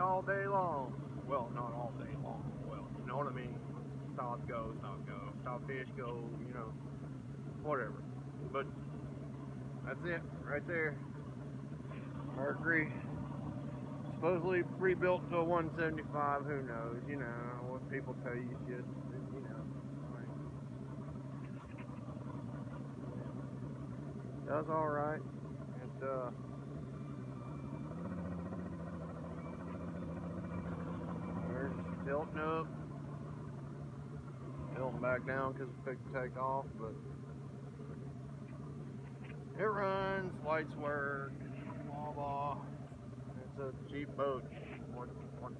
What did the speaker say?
all day long. Well, not all day long. Well, you know what I mean. Stop, go, stop, go. Stop, fish, go, you know, whatever. But that's it, right there. Mercury supposedly rebuilt to a 175. Who knows? You know what people tell you, just you know. Does all right. Tilting up. Tilting back down because it's fixed to take off, but it runs, lights work, blah blah. It's a cheap boat. What, what